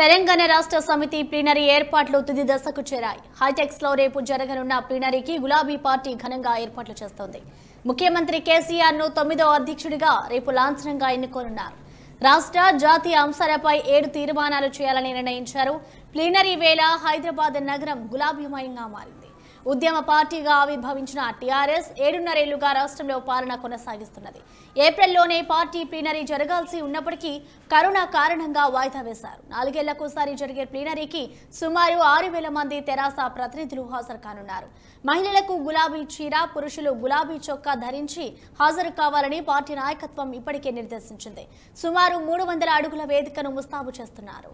తెలంగాణ రాష్ట్ర సమితి ప్లీనరీ ఏర్పాట్లు తుది దశకు చేరాయి. హైటెక్స్లో రేపు జరగనున్న ప్లీనరీకి గులాబీ పార్టీ ఘనంగా ఏర్పాట్లు చేస్తోంది. ముఖ్యమంత్రి కేసీఆర్ను తొమ్మిదో అధ్యక్షుడిగా రేపు లాంఛనంగా ఎన్నుకోనున్నారు. రాష్ట్ర జాతీయ అంశాలపై ఏడు తీర్మానాలు చేయాలని నిర్ణయించారు. ప్లీనరీ వేళ హైదరాబాద్ నగరం గులాబీమయంగా మారింది. ఉద్యమ పార్టీగా ఆవిర్భవించిన టీఆర్ఎస్ ఏడున్నరేళ్ళుగా రాష్ట్రంలో పాలన కొనసాగిస్తున్నది. ఏప్రిల్లోనే పార్టీ ప్లీనరీ జరగాల్సి ఉన్నప్పటికీ కరోనా కారణంగా వాయిదా వేశారు. నాలుగేళ్ళకోసారి జరిగే ప్లీనరీకి సుమారు ఆరు వేల మంది తెరాస ప్రతినిధులు హాజరు కానున్నారు. మహిళలకు గులాబీ చీర పురుషులు గులాబీ చొక్కా ధరించి హాజరు కావాలని పార్టీ నాయకత్వం ఇప్పటికే నిర్దేశించింది. సుమారు మూడు వందల అడుగుల వేదికను ముస్తాబు చేస్తున్నారు.